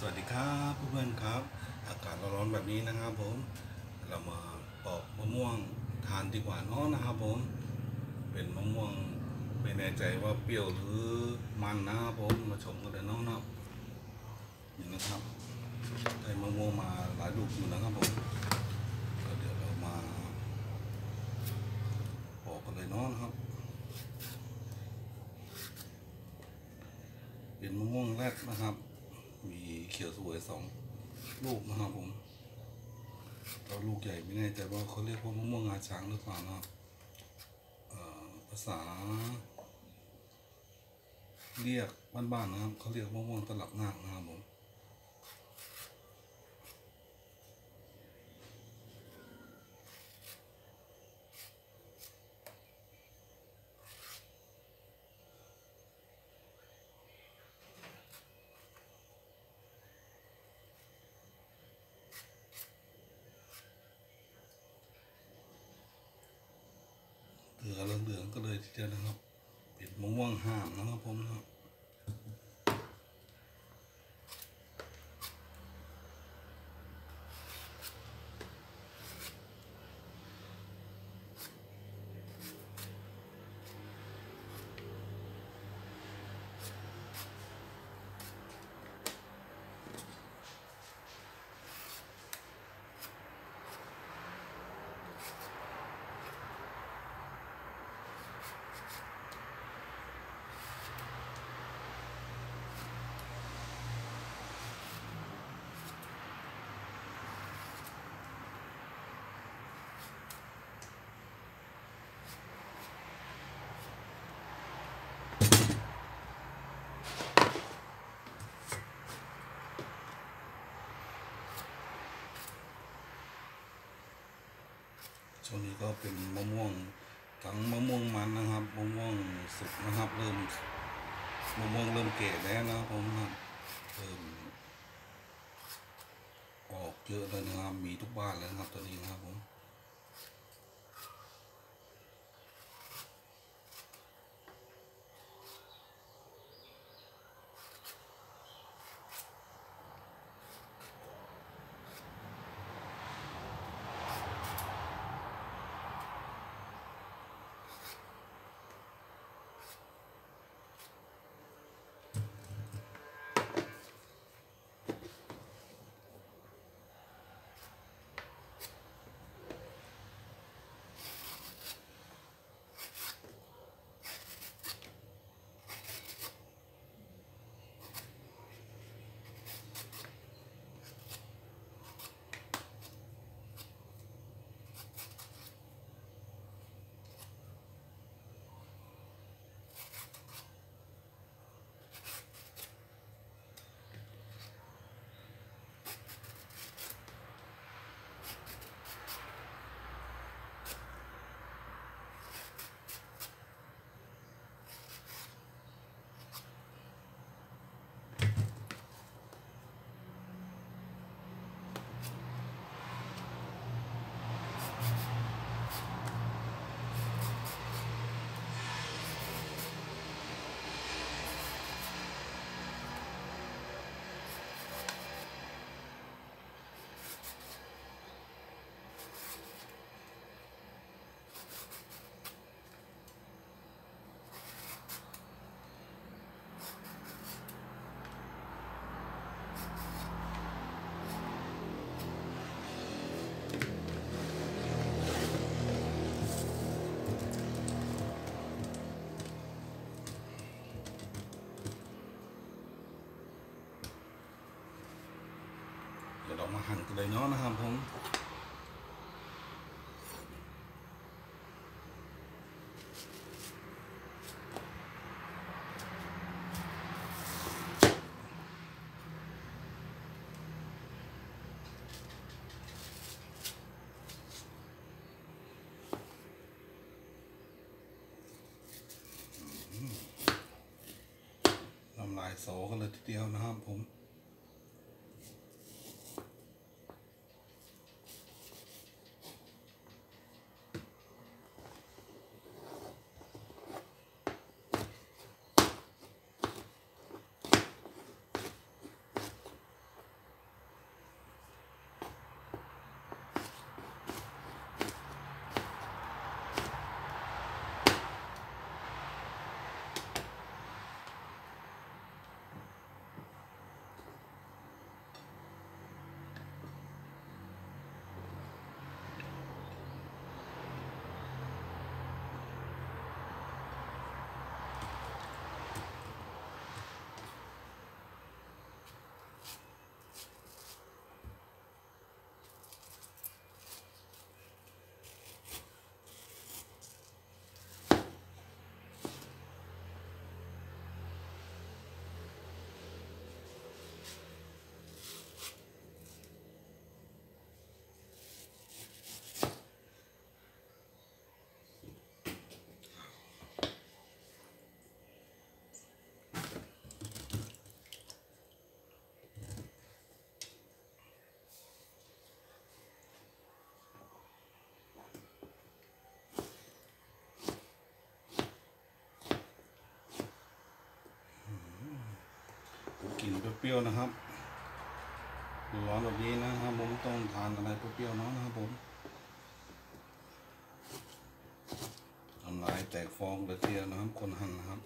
สวัสดีครับเพื่อนๆครับ อากาศร้อนๆแบบนี้นะครับผม เรามาปอกมะม่วงทานดีกว่านาะนะครับผม เป็นมะม่วงไม่แน่ใจว่าเปรี้ยวหรือมันนะครับผมมาชมกันเลยเนาะนะนี่นะครับได้มะม่วงมาหลายลูกอยู่นะครับผมเดี๋ยวเรามาปอกกันเลยเนาะนะครับเป็นมะม่วงแรดนะครับ มีเขียวสวยสองลูกนะครับผมแล้วลูกใหญ่ไม่แน่ใจว่าเขาเรียกว่ามะม่วงงาช้างหรือเปล่านะครับภาษา เรียกบ้านๆนะครับเขาเรียกมะม่วงตลับนาคนะครับผม เหลืองก็เลยทีเดียวนะครับ เป็ดมะม่วงห้ามนะครับผมนะครับ ช่วงนี้ก็เป็นมะม่วงทั้งมะม่วงมันนะครับมะม่วงสุกนะครับ เริ่มมะม่วงเริ่มแก่แล้วนะครับผมนะครับเริ่มออกเยอะเลยนะครับ มีทุกบ้านแล้วนะครับตอนนี้นะครับผม หั่นกันเลยเนาะนะครับผมน้ำลายโสกันเลยทีเดียวนะครับผม เเป รี้ยวนะครับร้อนแบบนี้นะครับผมต้องทานอะไรเปรี้ยวๆเนาะนะครับผมทำลายแตกฟองเลยทีเทียมนะครับคนหั่นนะครับ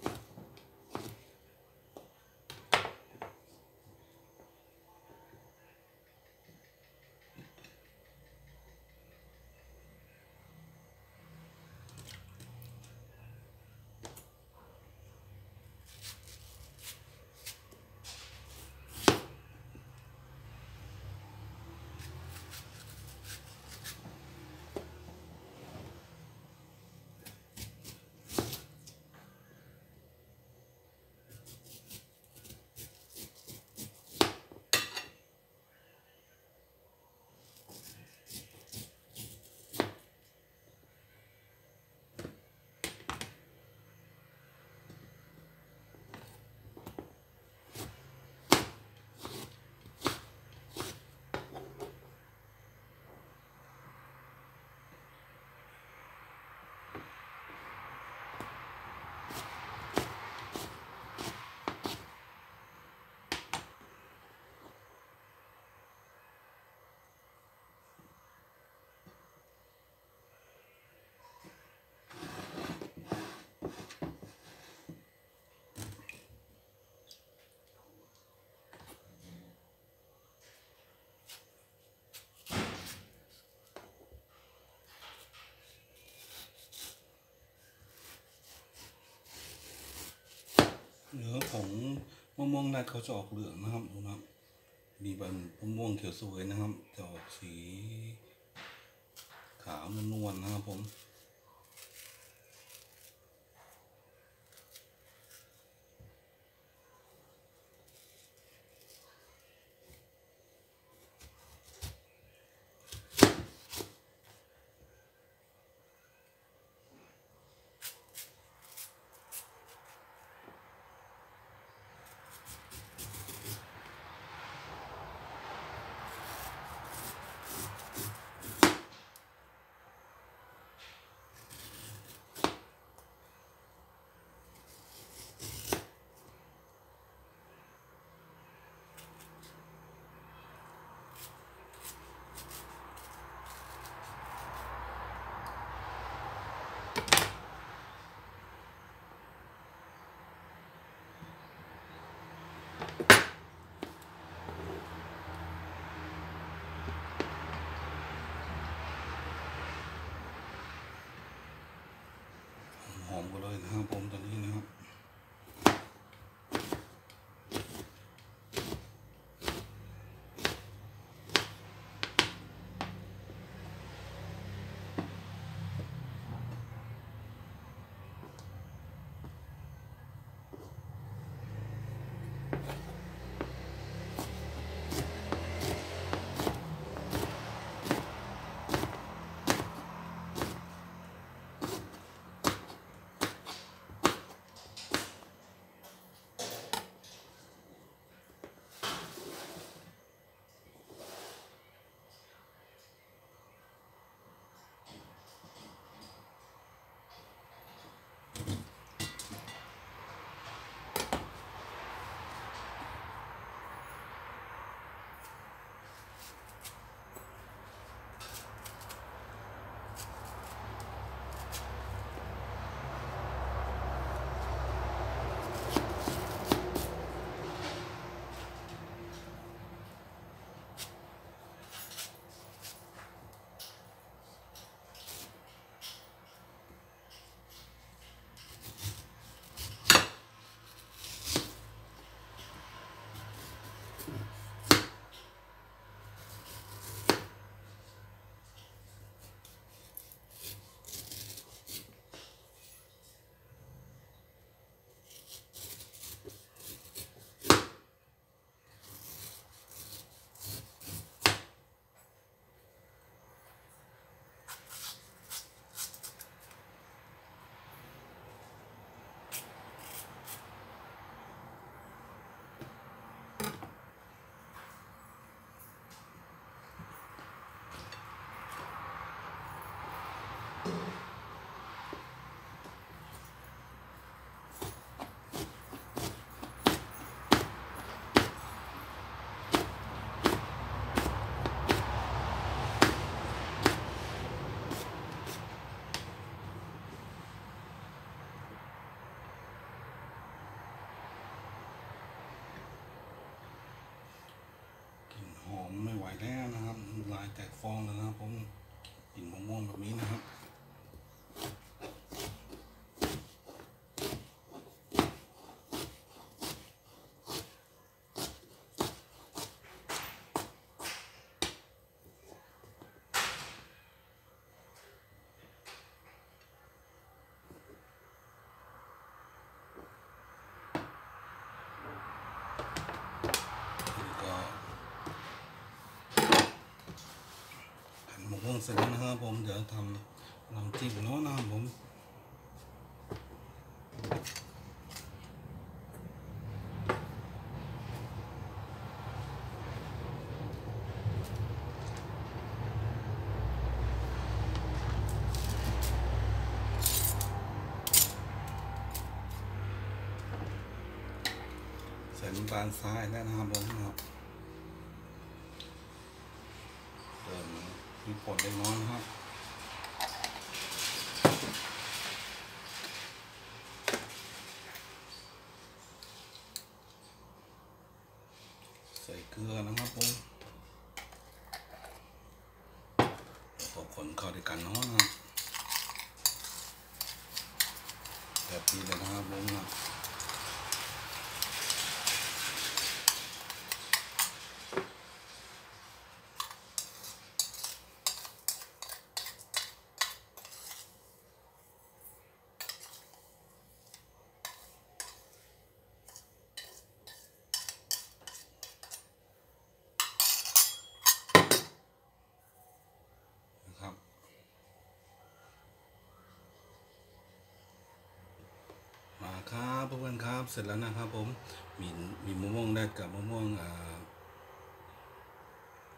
นื้อของมะม่วงนัดเขาจะออกเหลืองนะครับดูนะครับ มีใบมะม่วงเขียวสวยนะครับ จะออกสี ขาวนวลๆนะครับผม หอมายแตกฟองแล้วนะครับผมกินมะม่วงแบบนี้นะครับ นี่ก็หั่นมะม่วง เสร็จแล้วนะครับผมเดี๋ยวทำน้ำจิ้มเนาะนะครับผมใส่น้ำตาลทรายแล้วนะครับผมนะครับเติม พริกป่นเล็กน้อยนะครับใส่เกลือนะครับผมแล้วก็คนเข้าด้วยกันเนาะนะแบบนี้เลยนะครับผมนะนะครับ มาครับเพื่อนๆครับ เสร็จแล้วนะครับผมมีมีมะม่วงแดดกับมะม่วง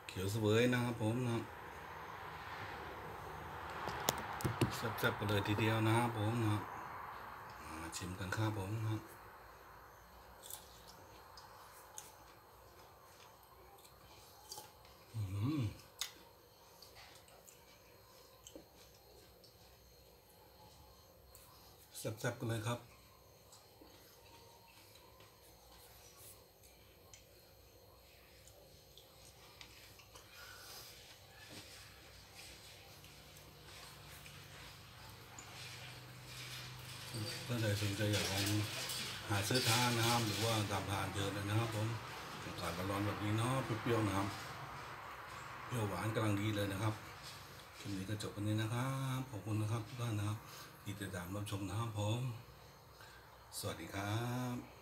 เขียวเสวยนะครับผมนะแซ่บๆกันเลยทีเดียวนะครับผมนะมาชิมกันครับผมนะครับแซ่บๆกันเลยครับ ถ้าใครสนใจอยากลองหาซื้อทานนะครับ หรือว่าตามทานเจอเลยนะครับผมอากาศร้อนแบบนี้เนาะเปรี้ยวๆนะครับเปรี้ยวหวานกำลังดีเลยนะครับคลิปนี้ก็จบวันนี้นะครับขอบคุณนะครับทุกท่านนะครับที่ติดตามรับชมนะครับผม สวัสดีครับ